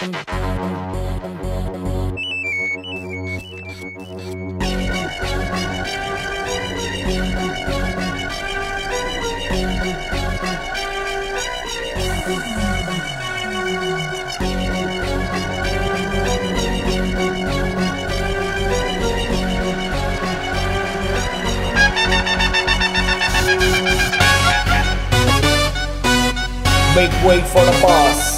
Make way for the boss.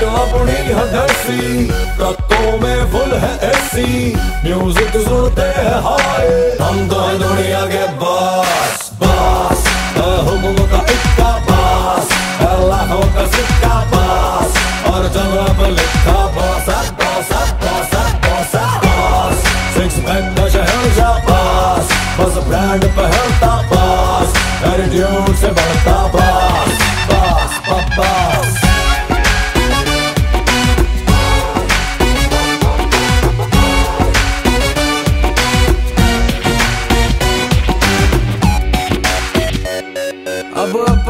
तो अपनी है देसी ट्रकों में फुल है एसी। म्यूज़िक सुनते हैं हाय, हम तो हैं दुनिया के बॉस बॉस। हुक्म का इक्का बॉस लाखों का सिक्का बॉस। और जगह पर लिखा boss boss boss boss boss. Six pack का शहर जा बॉस बस ब्रांड पहनता बॉस। एटीट्यूड से बढ़ता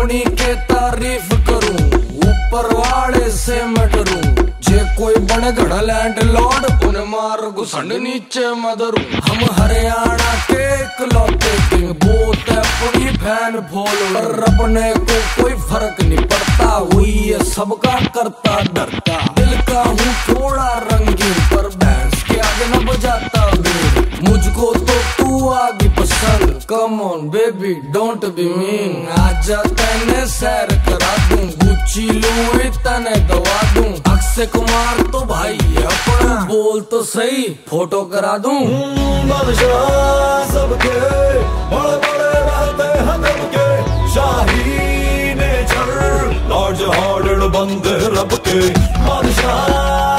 अब के तारीफ़ करूँ, ऊपर वाले से मैं जे कोई बने गढ़ लैंड लॉर्ड उन्हें मार घुसंड नीचे मदरू। हम हरियाणा के इकलौते किंग बोत है अपनी फ़ैन फॉलोअर अपने को कोई फ़र्क नहीं पड़ता हुई है सबका करता डरता। दिल का हूँ थोड़ा come on baby don't be mean आजा तने सैर करा दूँ गुच्ची लूई तने दवा दूँ अक्षय कुमार तो भाई अपना बोल तो सही फ़ोटो करा दूँ सबके बड़े बड़े रहते हैं दबके शाही नेचर लॉर्ड हार्डेड बंदे रब के बादशाह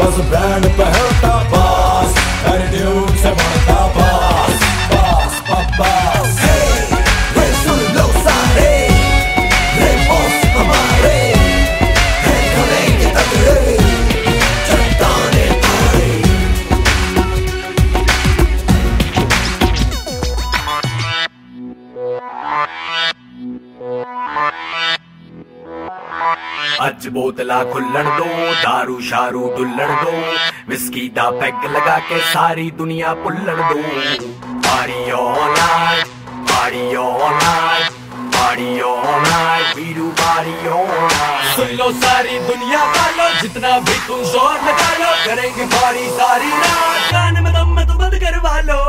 बस ब्रांड पहनता ਅੱਜ ਬੋਤਲਾਂ ਖੁੱਲਣ ਦੋ दारू ਸ਼ਾਰੂ ਡੁੱਲਣ ਦੋ ਵਿਸਕੀ ਦਾ ਪੈਗ ਲਗਾ ਕੇ ਸਾਰੀ ਦੁਨੀਆ ਭੁੱਲਣ ਦੋ party all night, party all night, party all night. We do party all night. सुन लो सारी दुनिया वालों जितना भी तुम जोर लगा लो करेंगे पारी सारी रात गाने में दम में तो बंद करवा लो